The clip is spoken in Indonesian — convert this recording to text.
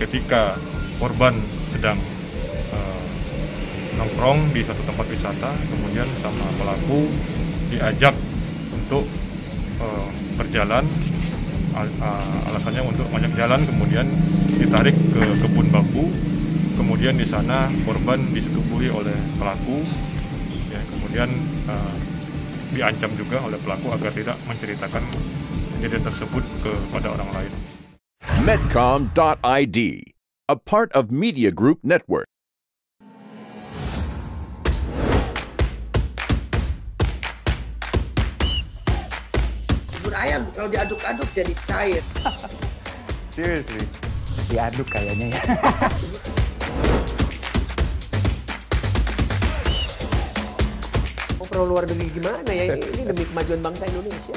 ketika korban sedang uh, nongkrong di satu tempat wisata, kemudian sama pelaku diajak untuk uh, berjalan, al uh, alasannya untuk banyak jalan, kemudian ditarik ke kebun bambu, kemudian di sana korban disetubuhi oleh pelaku, ya, kemudian uh, diancam juga oleh pelaku agar tidak menceritakan kejadian tersebut kepada orang lain. Medcom.id, a part of Media Group Network. Bubur ayam kalau diaduk-aduk jadi cair. Seriously? Diaduk kayaknya ya. Mau perlu luar negeri gimana ya? Ini demi kemajuan bangsa Indonesia.